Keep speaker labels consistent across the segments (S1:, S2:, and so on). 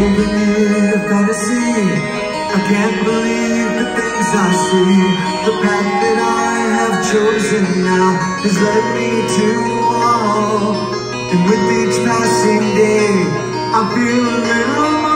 S1: can't believe that I I can't believe the things I see. The path that I have chosen now Has led me to all. And with each passing day I feel a little more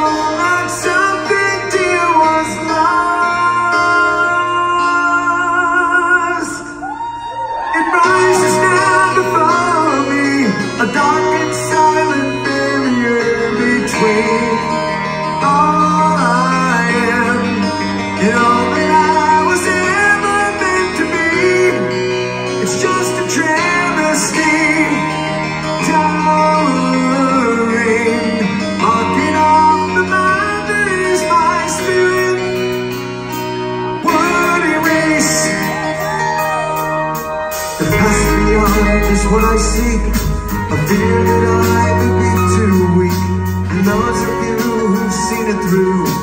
S1: the past beyond is what I seek. A fear that I could be too weak. And those of you who've seen it through,